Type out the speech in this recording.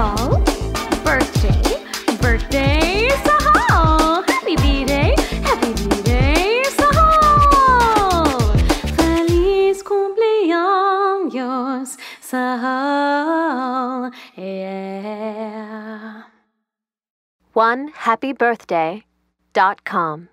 Sahal. Birthday, birthday, Sahal. Happy birthday, happy birthday, Sahal. Feliz cumpleaños, Sahal. Yeah. One happy birthday dot com.